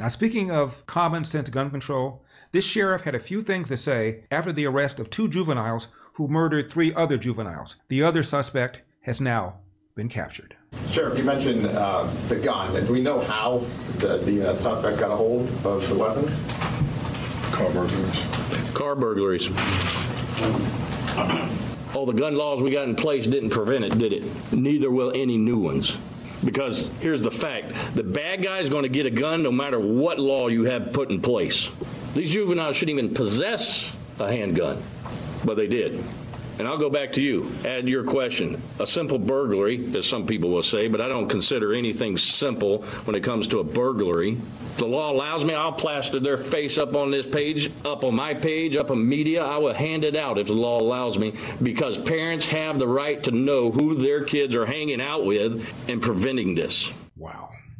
Now, speaking of common sense gun control, this sheriff had a few things to say after the arrest of two juveniles who murdered three other juveniles. The other suspect has now been captured. Sheriff, you mentioned uh, the gun. Do we know how the, the uh, suspect got a hold of the weapon? Car burglaries. Car burglaries. All the gun laws we got in place didn't prevent it, did it? Neither will any new ones. Because here's the fact the bad guy is going to get a gun no matter what law you have put in place. These juveniles shouldn't even possess a handgun, but they did. And I'll go back to you. Add your question. A simple burglary, as some people will say, but I don't consider anything simple when it comes to a burglary. If the law allows me, I'll plaster their face up on this page, up on my page, up on media. I will hand it out if the law allows me because parents have the right to know who their kids are hanging out with and preventing this. Wow.